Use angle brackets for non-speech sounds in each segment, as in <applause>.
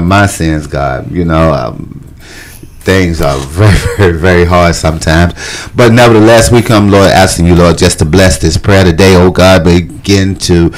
my sins, God. You know, um, things are <laughs> very, very, very hard sometimes. But nevertheless, we come, Lord, asking you, Lord, just to bless this prayer today, oh God. Begin to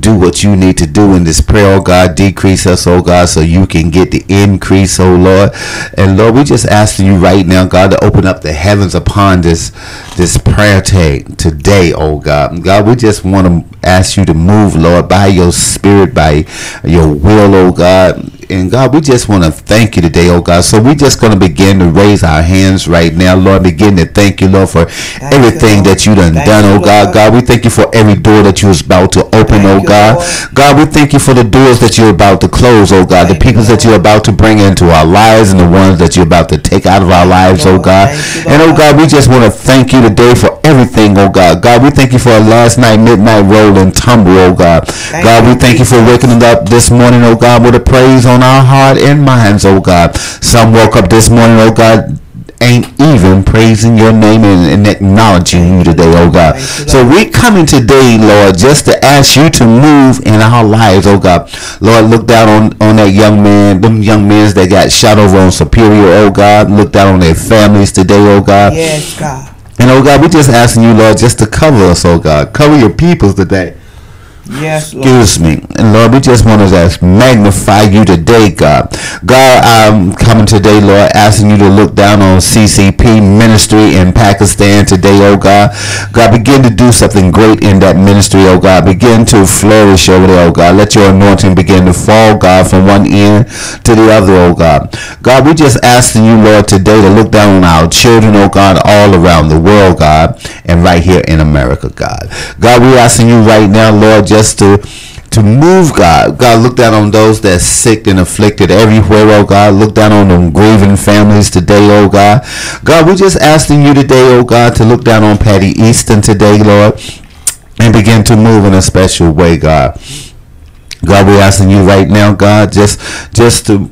do what you need to do in this prayer, oh God. Decrease us, oh God, so you can get the increase, oh Lord. And Lord, we just asking you right now, God, to open up the heavens upon this this prayer take today, oh God. God, we just want to ask you to move, Lord, by your spirit, by your will, oh God and God, we just want to thank you today, oh God. So we just going to begin to raise our hands right now, Lord. Begin to thank you, Lord, for thank everything you, that you done thank done, you, oh God. God, we thank you for every door that you was about to open, thank oh God. Lord. God, we thank you for the doors that you're about to close, oh God. the people that you're about to bring into our lives and the ones that you're about to take out of our lives, oh God. and oh God, we just want to thank you today for everything, oh God. God, we thank you for a last night midnight roll and tumble, oh God. God, we thank you for waking up this morning, oh God, with a praise on on our heart and minds, oh God. Some woke up this morning, oh God, ain't even praising your name and, and acknowledging you today, oh God. So we coming today, Lord, just to ask you to move in our lives, oh God. Lord, look down on, on that young man, them young men that got shot over on Superior, oh God. Look down on their families today, oh God. Yes, God. And oh God, we just asking you, Lord, just to cover us, oh God. Cover your people today. Yes, Lord. Excuse me. And Lord, we just want to just magnify you today, God. God, I'm coming today, Lord, asking you to look down on CCP ministry in Pakistan today, oh God. God, begin to do something great in that ministry, oh God. Begin to flourish over there, oh God. Let your anointing begin to fall, God, from one end to the other, oh God. God, we just asking you, Lord, today to look down on our children, oh God, all around the world, God, and right here in America, God. God, we asking you right now, Lord, just to to move God. God, look down on those that's sick and afflicted everywhere, oh God. Look down on them grieving families today, oh God. God, we're just asking you today, oh God, to look down on Patty Easton today, Lord, and begin to move in a special way, God. God, we're asking you right now, God, just just to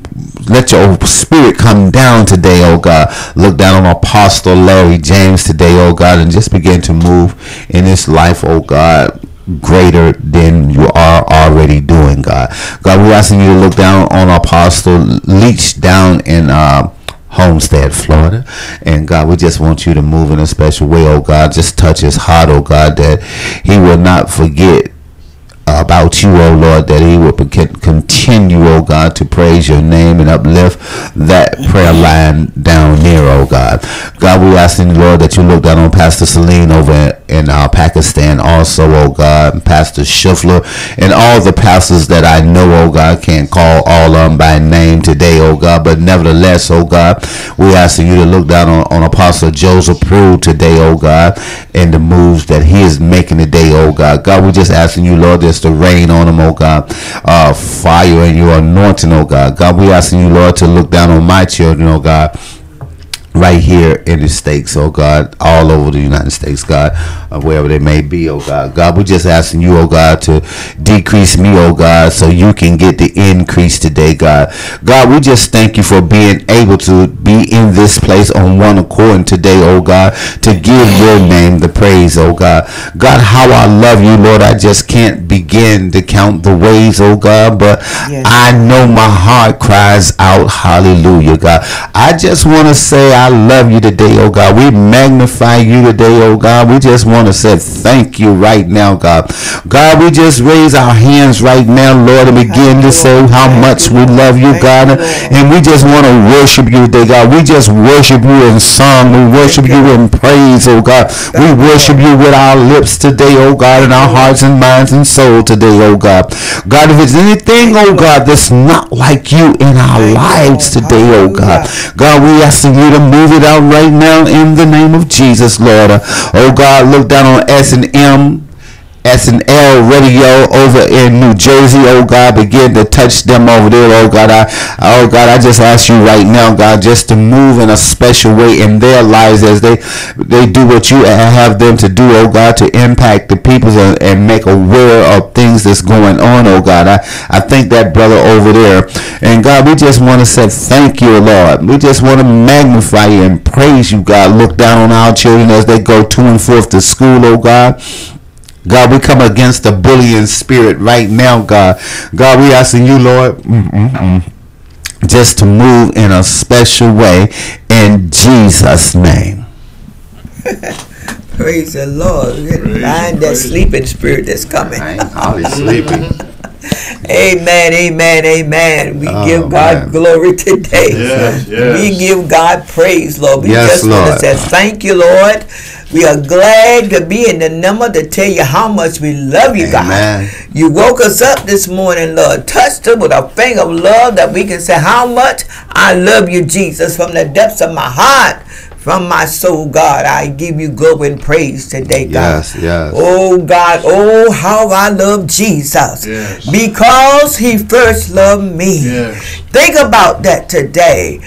let your spirit come down today, oh God. Look down on Apostle Larry James today, oh God, and just begin to move in his life, oh God greater than you are already doing, God. God, we're asking you to look down on Apostle Leach down in uh, Homestead, Florida. And God, we just want you to move in a special way, oh God. Just touch his heart, oh God, that he will not forget about you, O Lord, that he will continue, O God, to praise your name and uplift that prayer line down near, O God. God, we asking, Lord, that you look down on Pastor Celine over in uh, Pakistan also, oh God, Pastor Schiffler, and all the pastors that I know, oh God, can't call all of them by name today, oh God, but nevertheless, oh God, we asking you to look down on, on Apostle Joseph Prude today, oh God, and the moves that he is making today, oh God. God, we just asking you, Lord, just to rain on them, oh God, uh, fire and your anointing, oh God. God, we asking you, Lord, to look down on my children, oh God right here in the states, oh God, all over the United States, God, uh, wherever they may be, oh God. God, we're just asking you, oh God, to decrease me, oh God, so you can get the increase today, God. God, we just thank you for being able to be in this place on one accord today, oh God, to give your name the praise, oh God. God, how I love you, Lord, I just can't begin to count the ways, oh God, but yes. I know my heart cries out, hallelujah, God. I just want to say I I love you today, oh God. We magnify you today, oh God. We just want to say thank you right now, God. God, we just raise our hands right now, Lord, and begin to say how much we love you, God. And we just want to worship you today, God. We just worship you in song. We worship you in praise, oh God. We worship you with our lips today, oh God, and our hearts and minds and soul today, oh God. God, if it's anything, oh God, that's not like you in our lives today, oh God. God, we asking you to move it out right now in the name of Jesus, Lord. Uh, oh God, look down on S and M SNL Radio over in New Jersey. Oh God, begin to touch them over there. Oh God, I, oh God, I just ask you right now, God, just to move in a special way in their lives as they they do what you have them to do. Oh God, to impact the people and, and make aware of things that's going on. Oh God, I I thank that brother over there. And God, we just want to say thank you, Lord. We just want to magnify you and praise you, God. Look down on our children as they go to and forth to school, oh God. God, we come against the bullying spirit right now, God. God, we asking you, Lord. Mm-mm-mm. just to move in a special way in Jesus' name. <laughs> Praise the Lord. Find that sleeping spirit that's coming. I ain't hardly sleeping. <laughs> Amen, amen, amen. We Oh, give God man. glory today. Yes, yes. We give God praise, Lord. We Yes, just want to say thank you, Lord. We are glad to be in the number to tell you how much we love you, Amen. God. You woke us up this morning, Lord. Touched us with a finger of love that we can say how much I love you, Jesus, from the depths of my heart. From my soul, God, I give you glory and praise today, God. Yes, yes. Oh God, oh how I love Jesus. Yes. Because he first loved me. Yes. Think about that today.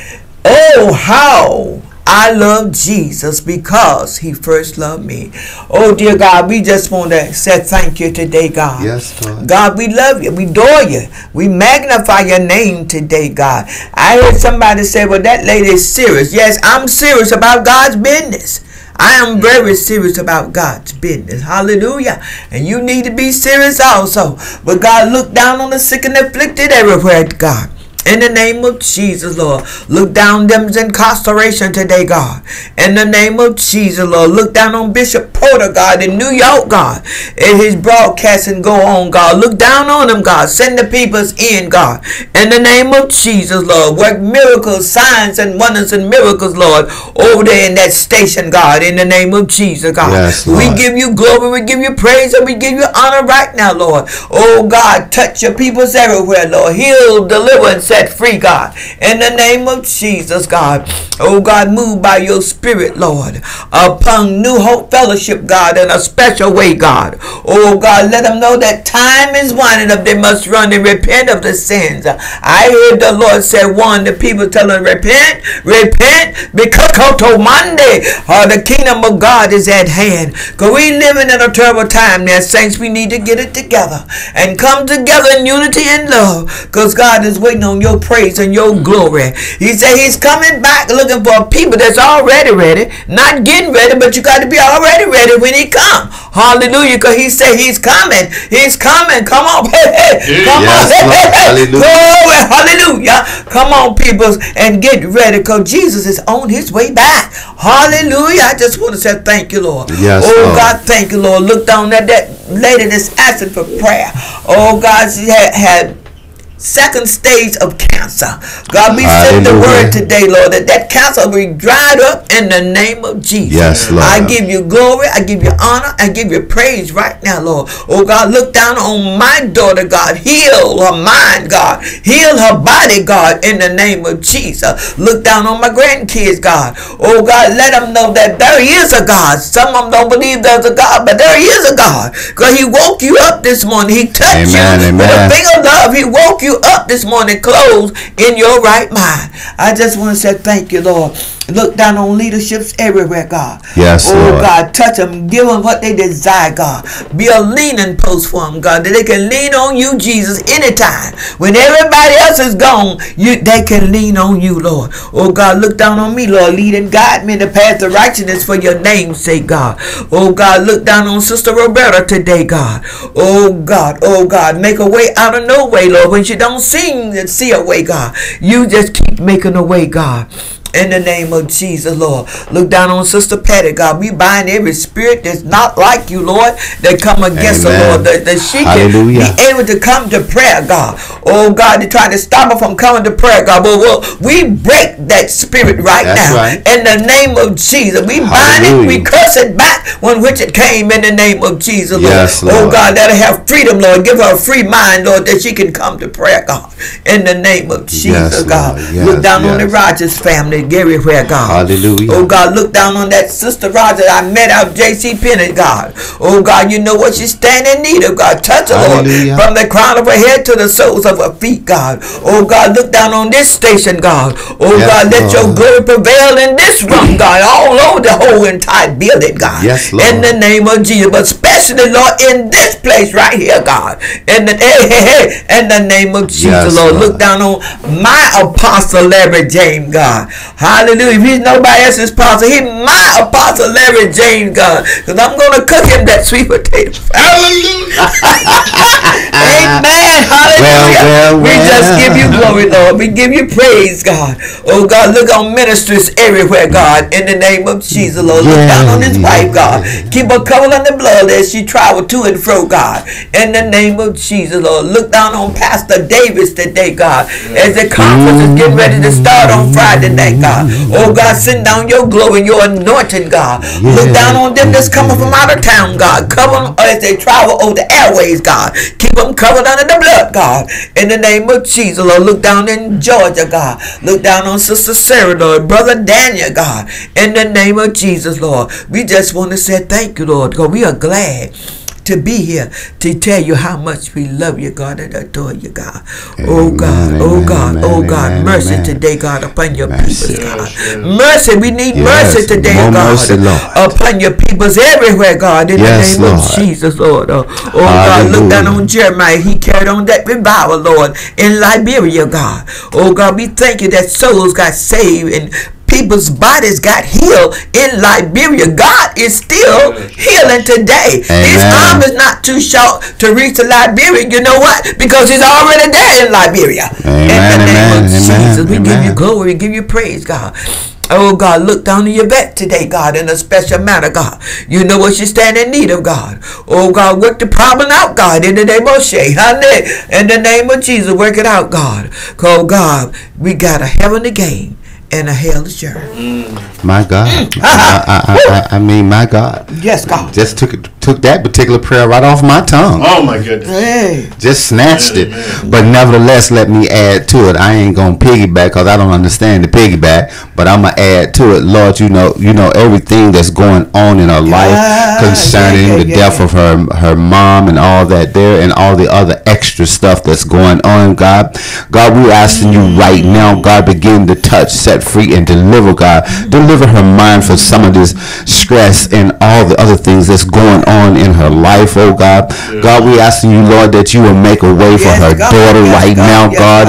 Oh how I love Jesus because he first loved me. Oh dear God, we just want to say thank you today, God. Yes, Lord. God, we love you. We adore you. We magnify your name today, God. I heard somebody say, well, that lady is serious. Yes, I'm serious about God's business. I am very serious about God's business. Hallelujah. And you need to be serious also. But God, look down on the sick and afflicted everywhere, God. In the name of Jesus, Lord. Look down them's incarceration today, God. In the name of Jesus, Lord. Look down on Bishop Porter, God, in New York, God. And his broadcasting go on, God. Look down on him, God. Send the peoples in, God. In the name of Jesus, Lord. Work miracles, signs, and wonders and miracles, Lord. Over there in that station, God. In the name of Jesus, God. Yes, we give you glory, we give you praise, and we give you honor right now, Lord. Oh, God, touch your peoples everywhere, Lord. Heal, deliver, and set free, God. In the name of Jesus, God. Oh, God, move by your spirit, Lord, upon New Hope Fellowship, God, in a special way, God. Oh, God, let them know that time is winding up. They must run and repent of the sins. I heard the Lord say, one, the people telling repent, repent, because Koto Monday, uh, the kingdom of God is at hand. Because we living in a terrible time now, saints. We need to get it together and come together in unity and love. Because God is waiting on your praise and your glory. He said he's coming back looking for people that's already ready. Not getting ready, but you got to be already ready when he come. Hallelujah. Because he said he's coming. He's coming. Come on. <laughs> Hey. Come Yes, on. Hey, Lord. hey, hey. Hallelujah. Glory. Hallelujah. Come on, people, and get ready because Jesus is on his way back. Hallelujah. I just want to say thank you, Lord. Yes, oh, Lord. God, thank you, Lord. Look down at that lady that's asking for prayer. Oh, God, she had, had second stage of cancer. God, we send the word today, Lord, that that cancer will be dried up in the name of Jesus. Yes, Lord. I give you glory. I give you honor. I give you praise right now, Lord. Oh, God, look down on my daughter, God. Heal her mind, God. Heal her body, God, in the name of Jesus. Look down on my grandkids, God. Oh, God, let them know that there is a God. Some of them don't believe there's a God, but there is a God. Because he woke you up this morning. He touched Amen, you with a amen. finger of love. He woke you up this morning clothed in your right mind. I just want to say thank you, Lord. Look down on leaderships everywhere, God. Yes, oh, Lord. God, touch them. Give them what they desire, God. Be a leaning post for them, God, that they can lean on you, Jesus, anytime. When everybody else is gone, you they can lean on you, Lord. Oh, God, look down on me, Lord. Lead and guide me in the path of righteousness for your name's sake, God. Oh, God, look down on Sister Roberta today, God. Oh, God, oh, God, make a way out of no way, Lord. When she don't seem to see a way, God, you just keep making a way, God. In the name of Jesus, Lord. Look down on Sister Patty, God. We bind every spirit that's not like you, Lord, that come against her, Lord. That, that she can Hallelujah. be able to come to prayer, God. Oh, God, they try to stop her from coming to prayer, God. But well, we break that spirit right That's now. right. In the name of Jesus. We bind it, we curse it back when which it came in the name of Jesus, Lord. Yes, Oh, God, let her have freedom, Lord. Give her a free mind, Lord, that she can come to prayer, God. In the name of Jesus, Yes, God. Lord. Look Yes, down on the. Rogers family, everywhere, God. Hallelujah. Oh God, look down on that sister Roger I met out J.C. Penney, God. Oh God, you know what she's standing in need of, God. Touch her, Lord, from the crown of her head to the soles of her feet, God. Oh God, look down on this station, God. Oh Yes, God, let your glory prevail in this room, God, all over the whole entire building, God. Yes, Lord. In the name of Jesus, but especially, Lord, in this place right here, God. In the hey, hey, hey, in the name of Jesus, Yes, Lord. Lord. Look down on my apostle Larry James, God. Hallelujah. If he's nobody else's apostle, he's my apostle, Larry James, God. Because I'm going to cook him that sweet potato. Hallelujah. <laughs> Amen. Hallelujah. Well, well, We just give you glory, Lord. We give you praise, God. Oh, God, look on ministers everywhere, God. In the name of Jesus, Lord. Look down on his wife, God. Keep her covered under blood as she travel to and fro, God. In the name of Jesus, Lord. Look down on Pastor Davis today, God. As the conference is getting ready to start on Friday night, God. Oh, God, send down your glory, your anointing, God. Look down on them that's coming from out of town, God. Cover them as they travel over the airways, God. Keep them covered under the blood, God. In the name of Jesus, Lord. Look down in Georgia, God. Look down on Sister Sarah, Lord. Brother Daniel, God. In the name of Jesus, Lord. We just want to say thank you, Lord, because we are glad to be here to tell you how much we love you, God, and adore you, God. oh, Amen, God. oh, God. amen, oh, God. amen, mercy amen. today, God, upon your Mercy. people, God. Mercy. We need Yes, mercy today, God. mercy. Upon your peoples everywhere, God. In Yes, the name Lord. of Jesus, Lord. Oh, oh God, look down on Jeremiah. He carried on that revival, Lord, in Liberia, God. Oh, God, we thank you that souls got saved and people's bodies got healed in Liberia. God is still healing today. His arm is not too short to reach to Liberia. You know what? Because he's already there in Liberia. in the name amen, of amen, Jesus, we give you glory, we give you praise, God. Oh God, look down on your vet today, God, in a special manner, God. You know what you stand in need of, God. Oh God, work the problem out, God, in the name of Shay. In the name of Jesus, work it out, God. Oh God, we got a heaven to gain and a hell to share. My God. Mm. I, I, I, I mean, my God. Yes, God. Just took took that particular prayer right off my tongue. Oh my goodness. Hey. Just snatched it. But nevertheless, let me add to it. I ain't gonna piggyback because I don't understand the piggyback. But I'm gonna add to it, Lord. You know, you know everything that's going on in her life Yeah, concerning yeah, yeah, the yeah, death of her her mom and all that there and all the other extra stuff that's going on. God, God, we're asking you mm. right now, God, begin to touch, set free, and deliver. God, deliver her mind from some of this stress and all the other things that's going on in her life. Oh God, God, we asking you, Lord, that you will make a way for Yes, her God. daughter Yes, right God. now, Yes, God,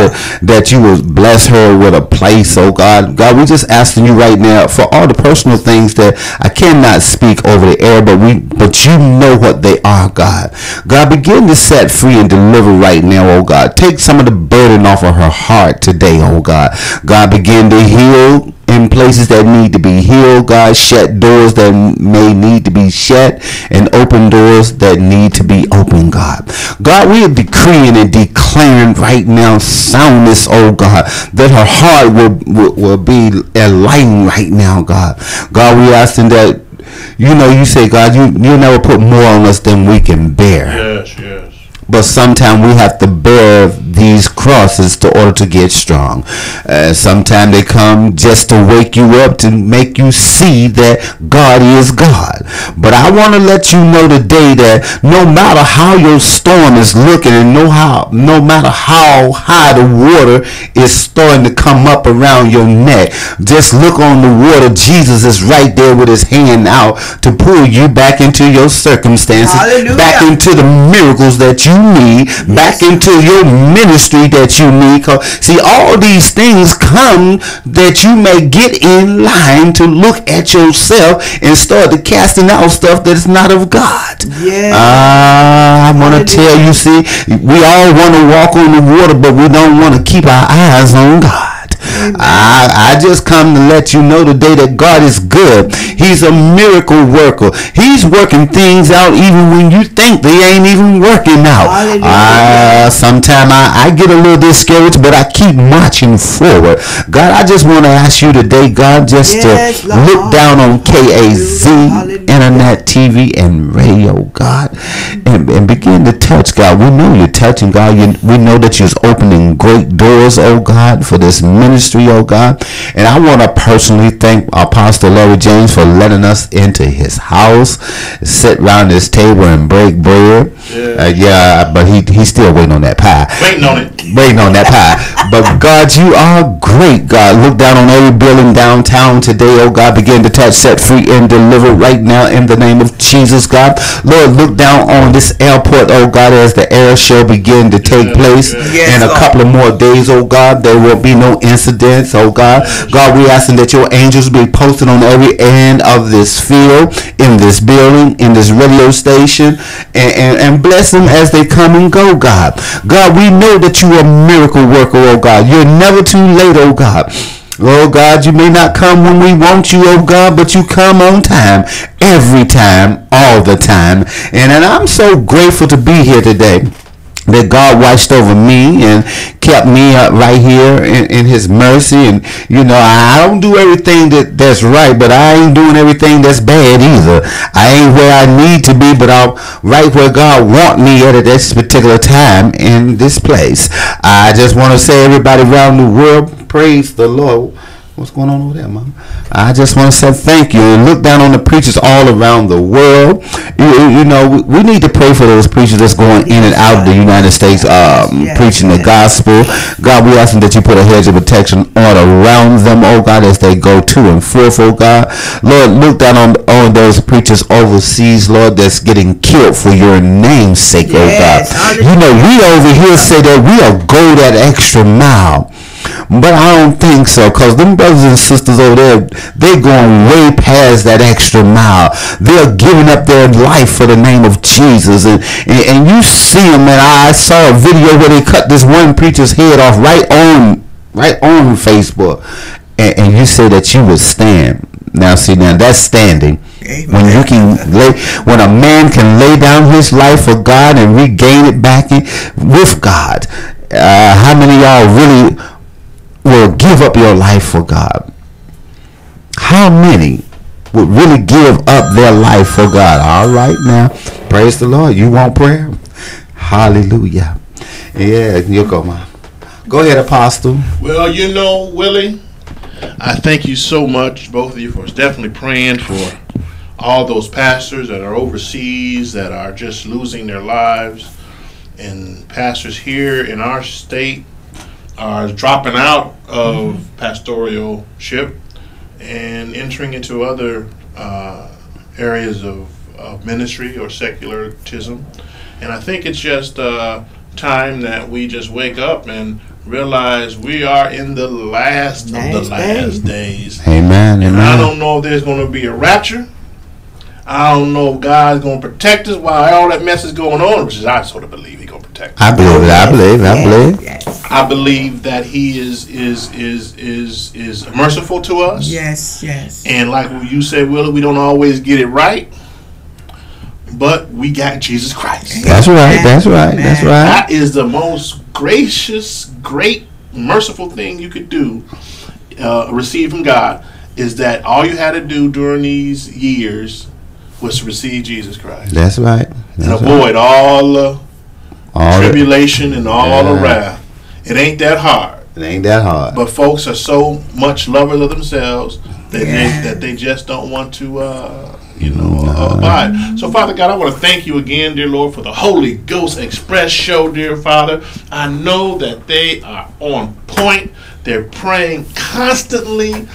that you will bless her with a place. Oh God, God, we just asking you right now for all the personal things that I cannot speak over the air, but we, but you know what they are, God. God, begin to set free and deliver right now, oh God. Take some of the burden off of her heart today, oh God. God, begin to heal in places that need to be healed, God. Shut doors that may need to be shut and open doors that need to be open, God. God, we are decreeing and declaring right now soundness, oh God, that her heart will, will, will be enlightened right now, God. God, we asking that, you know, you say, God, you, you never put more on us than we can bear. Yes, yes. But sometimes we have to bear these crosses to order to get strong. Uh, sometimes they come just to wake you up to make you see that God is God. But I want to let you know today that no matter how your storm is looking and no how no matter how high the water is starting to come up around your neck, just look on the water. Jesus is right there with his hand out to pull you back into your circumstances, Hallelujah. back into the miracles that you need, back into your ministry that you need. See, all these things come that you may get in line to look at yourself and start to casting out stuff that is not of God. Yeah. Ah, I want to tell you, see, we all want to walk on the water, but we don't want to keep our eyes on God. I, I just come to let you know today that God is good. He's a miracle worker. He's working things out even when you think they ain't even working out. Hallelujah. Ah, Sometimes I, I get a little discouraged, but I keep marching forward. God, I just want to ask you today, God, just Yes, to Lord. look down on KAZ, Hallelujah. internet, TV, and radio, God, and, and begin to touch, God. We know you're touching, God. You, we know that you're opening great doors, oh God, for this ministry, oh God. And I want to personally thank Apostle Larry James for letting us into his house, sit around his table and break bread. Yeah. Uh, yeah, but he he's still waiting on that pie Waiting on it. waiting on that pie. But God, you are great, God. Look down on every building downtown today, oh God. Begin to touch, set free, and deliver right now in the name of Jesus, God. Lord, look down on this airport, oh God, as the air show begin to take place. Yes, in a Lord. couple of more days, oh God, there will be no incidents, oh God. God, we asking that your angels be posted on every end of this field, in this building, in this radio station, and, and, and bless them as they come and go, God. God, we know that you are a miracle worker, oh God. You're never too late, oh God. Oh God, you may not come when we want you, oh God, but you come on time, every time, all the time. And, and I'm so grateful to be here today that God watched over me and kept me up right here in, in his mercy. And you know I don't do everything that that's right but I ain't doing everything that's bad either. I ain't where I need to be but I'm right where God want me at at this particular time in this place. I just want to say everybody around the world praise the Lord What's going on over there, Mom? I just want to say thank you and look down on the preachers all around the world. You, you- know, we, need to pray for those preachers that's going in and out of the United States, um, Yes, preaching the gospel. God, we asking that you put a hedge of protection all around them, oh God, as they go to and forth, oh God. Lord, look down on, on those preachers overseas, Lord, that's getting killed for your name's sake, Yes, oh God. You know, we over here say that we'll go that extra mile. But I don't think so, cause them brothers and sisters over there, they're going way past that extra mile. They're giving up their life for the name of Jesus, and and, and you see them. And I saw a video where they cut this one preacher's head off right on right on Facebook, and, and you say that you would stand. Now see, now that's standing. When you can lay, when a man can lay down his life for God and regain it back in, with God, uh, how many of y'all really will give up your life for God? How many would really give up their life for God? All right, now, praise the Lord. You want prayer? Hallelujah. Yeah, you go, man. Go ahead, Apostle. Well, you know, Willie, I thank you so much, both of you, for definitely praying for all those pastors that are overseas that are just losing their lives, and pastors here in our state are dropping out of pastoralship and entering into other uh, areas of, of ministry or secularism. And I think it's just uh, time that we just wake up and realize we are in the last of the Last last days. Amen. And I don't know if there's going to be a rapture. I don't know if God's going to protect us while all that mess is going on, which is I sort of believe He's going to protect us. I believe it. I believe. I Yes, believe. Yes. I believe that He is is is is is merciful to us. Yes. Yes. And like you said, Willie, we don't always get it right, but we got Jesus Christ. That's right. That's right. That's right. That is the most gracious, great, merciful thing you could do, uh, receive from God, is that all you had to do during these years was to receive Jesus Christ That's right. and That's right. avoid all the All the- tribulation and all the wrath. It ain't that hard. it ain't that hard. But folks are so much lovers of themselves that Yeah. they that they just don't want to uh, you know uh, abide. So Father God, I want to thank you again, dear Lord, for the Holy Ghost Express show, dear Father. I know that they are on point. They're praying constantly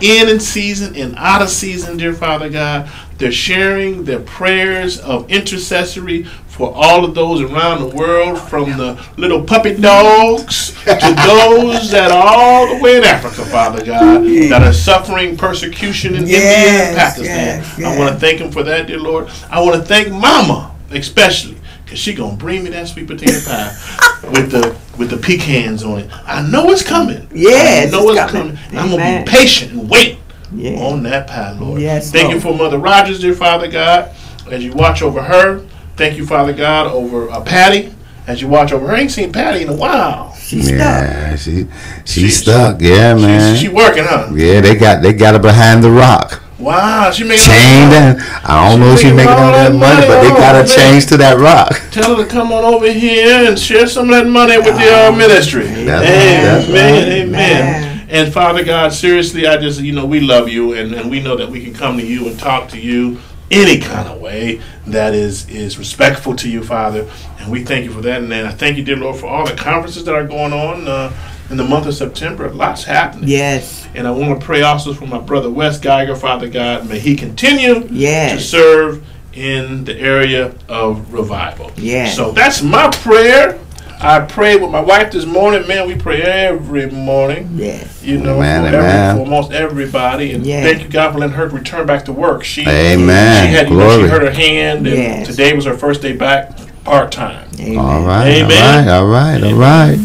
in and season and out of season, dear Father God. They're sharing their prayers of intercessory for all of those around the world, from the little puppy dogs to those that are all the way in Africa, Father God, that are suffering persecution in India and Pakistan. yes, I want to thank Him for that, dear Lord. I want to thank Mama especially. Cause she gonna bring me that sweet potato pie <laughs> with the with the pecans on it. I know it's coming. Yes, I know it's it's coming. coming. I'm gonna be patient and wait Yeah. on that pie, Lord. Yes, Thank you for Mother Rogers, dear Father God, as you watch over her. Thank you, Father God, over uh, Patty, as you watch over her. I ain't seen Patty in a while. She's stuck. Yeah, she she She's- stuck. Yeah, man. She's, she working, huh? yeah, they got they got her behind the rock. Wow, she making Chained and I don't know if she's making making all all that that money, but they got her Oh, man. chained to that rock. Tell her to come on over here and share some of that money with the uh, ministry. That's amen, right, that's right. amen. Amen. And Father God, seriously, I just, you know, we love you and, and we know that we can come to you and talk to you any kind of way that is is respectful to you, Father. And we thank you for that. And then I thank you, dear Lord, for all the conferences that are going on uh, in the month of September. Lots happening. Yes. And I want to pray also for my brother Wes Geiger, Father God. May he continue Yes. to serve in the area of revival. Yes. So that's my prayer. I prayed with my wife this morning. Man, we pray every morning. Yes. You know, Amen, for, every- amen. for almost everybody. And Yes. thank you, God, for letting her return back to work. She, Amen. she had, you know, she hurt her hand, and Yes. today was her first day back part time. All right, Amen. all right, all right, all right.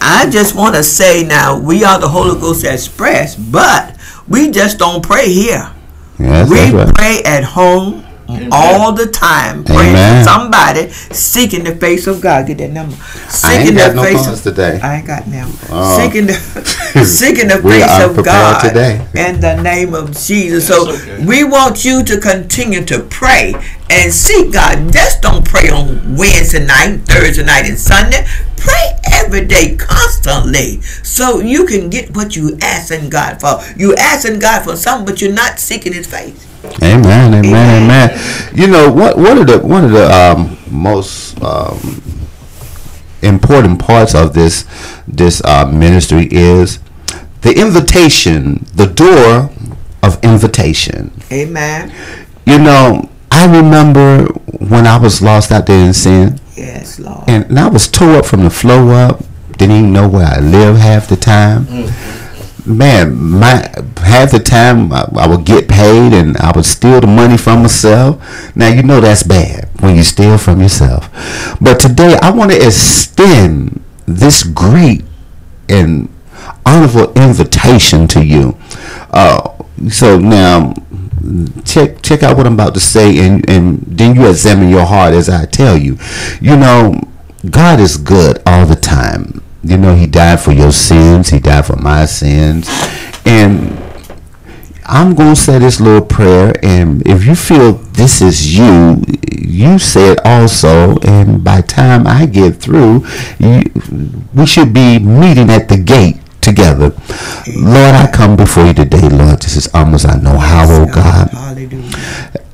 I just want to say now, we are the Holy Ghost Express, but we just don't pray here. Yes, we right. pray at home Amen. all the time, praying Amen. for somebody, seeking the face of God. Get that number. I Seeking ain't got the no face funds of today. I ain't got now. Oh. Seeking the <laughs> <laughs> seeking the face of God today. in the name of Jesus. So okay. we want you to continue to pray and seek God. Just don't pray on Wednesday night, Thursday night, and Sunday. Pray every day, constantly, so you can get what you asking God for. You asking God for something, but you're not seeking His face. Amen, amen, Amen. amen. You know what? One of the one of the um, most um, important parts of this this uh, ministry is the invitation, the door of invitation. Amen. You know, I remember when I was lost out there in sin, Yes, Lord. and, and I was tore up from the flow up. Didn't even know where I lived half the time. Man, my half the time I, I would get paid and I would steal the money from myself. Now you know that's bad when you steal from yourself. But today I want to extend this great and honorable invitation to you. Uh, so now check check out what I'm about to say and, and then you examine your heart as I tell you. You know, God is good all the time. You know, He died for your sins, He died for my sins. And I'm going to say this little prayer, and if you feel this is you, you say it also. And by time I get through, you, we should be meeting at the gate together. Lord, I come before you today, Lord, just as as I know how, oh God Hallelujah.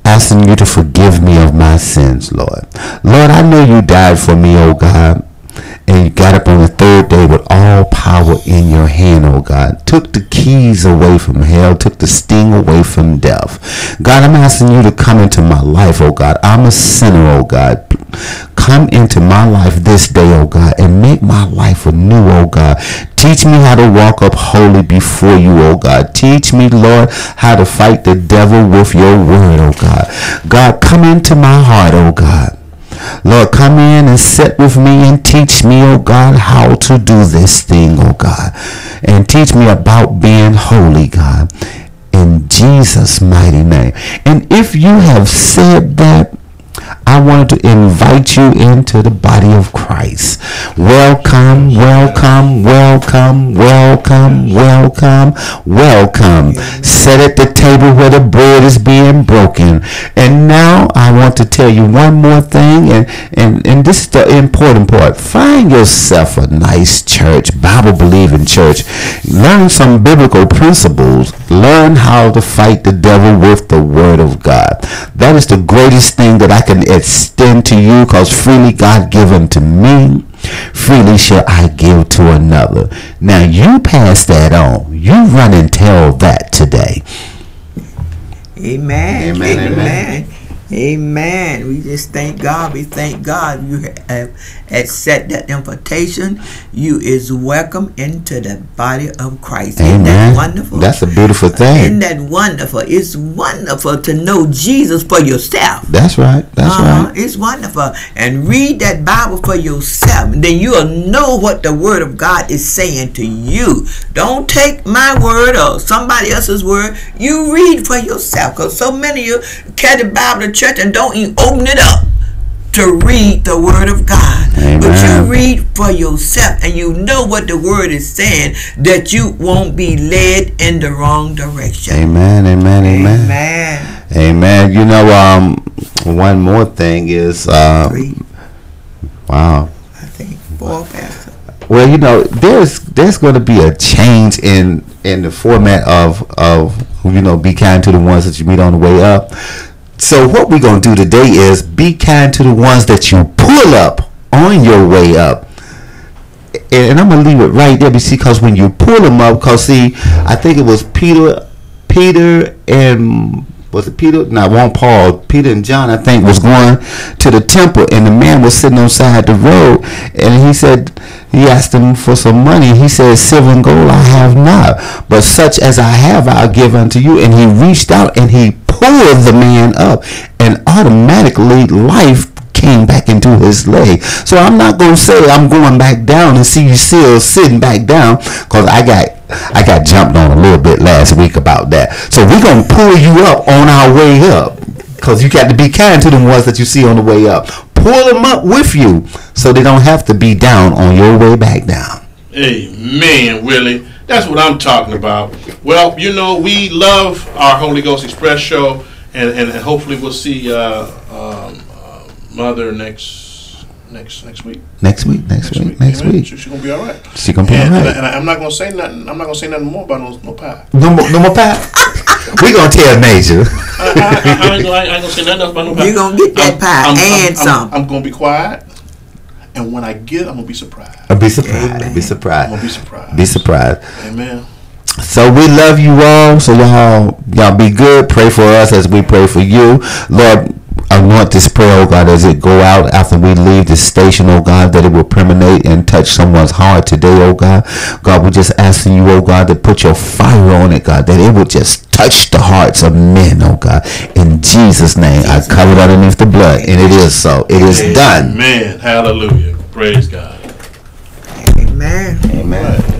asking you to forgive me of my sins, Lord. Lord, I know you died for me, oh God. And you got up on the third day with all power in your hand, oh God. Took the keys away from hell, took the sting away from death. God, I'm asking you to come into my life, oh God. I'm a sinner, oh God. Come into my life this day, oh God, and make my life anew, oh God. Teach me how to walk up holy before you, oh God. Teach me, Lord, how to fight the devil with your word, oh God. God, come into my heart, oh God. Lord, come in and sit with me and teach me, oh God, how to do this thing, oh God. And teach me about being holy, God. In Jesus' mighty name. And if you have said that, I wanted to invite you into the body of Christ. Welcome, welcome, welcome, welcome, welcome, welcome. Sit at the table where the bread is being broken. And now I want to tell you one more thing, and, and, and this is the important part. Find yourself a nice church, Bible believing church. Learn some biblical principles. Learn how to fight the devil with the word of God. That is the greatest thing that I can extend to you because freely God given to me, freely shall I give to another. Now you pass that on. You run and tell that today. Amen. Amen, Amen. Amen. Amen. We just thank God. We thank God you have accept that invitation. You is welcome into the body of Christ. Isn't that Amen. wonderful? That's a beautiful thing. Isn't that wonderful? It's wonderful to know Jesus for yourself. That's right. That's Uh-huh. right. It's wonderful. And read that Bible for yourself. Then you'll know what the Word of God is saying to you. Don't take my word or somebody else's word. You read for yourself. Because so many of you carry the Bible to church and don't even open it up to read the Word of God. But you read for yourself and you know what the Word is saying that you won't be led in the wrong direction. Amen. Amen. Amen. Amen. Amen. You know, um, one more thing is, uh, wow. I think. Four, Pastor. Well, you know, there's there's going to be a change in in the format of of you know, be kind to the ones that you meet on the way up. So what we're going to do today is be kind to the ones that you pull up on your way up. and I'm gonna leave it right there because when you pull them up, cause see, I think it was Peter, Peter and was it Peter? No, one Paul. Peter and John, I think, was going to the temple, and the man was sitting on side the road, and he said, he asked him for some money. He said, "Silver and gold I have not, but such as I have, I'll give unto you." And he reached out and he pulled the man up, and automatically life came back into his leg. So I'm not gonna say I'm going back down and see you still sitting back down, cause I got I got jumped on a little bit last week about that. So we're gonna pull you up on our way up, cause you got to be kind to the ones that you see on the way up. Pull them up with you, so they don't have to be down on your way back down. Amen, Willie. That's what I'm talking about. Well, you know, we love our Holy Ghost Express show, and, and, and hopefully we'll see uh, um, uh, Mother next next next week. Next week, next, week, next week. She, she gonna be all right. She gonna be and, all and. I, and I, am not gonna say nothing. I'm not gonna say nothing more about no, no pie. No more, no more pie. we gonna tell Major. I, I, I, I, ain't gonna, I ain't gonna say nothing else about no pie. You gonna get that pie and I'm, some. I'm, gonna be quiet, and when I get, I'm gonna be surprised. I'll be surprised. Be surprised. I'm surprised. gonna be surprised. Be surprised. Amen. So we love you all. So y'all, y'all be good. Pray for us as we pray for you, Lord. I want this prayer, oh God, as it go out after we leave the station, oh God, that it will permeate and touch someone's heart today, oh God. God, we're just asking you, oh God, to put your fire on it, God, that it would just touch the hearts of men, oh God. In Jesus' name, I cover it underneath the blood, and it is so. It is done. Amen. Hallelujah. Praise God. Amen. Amen. Here we go.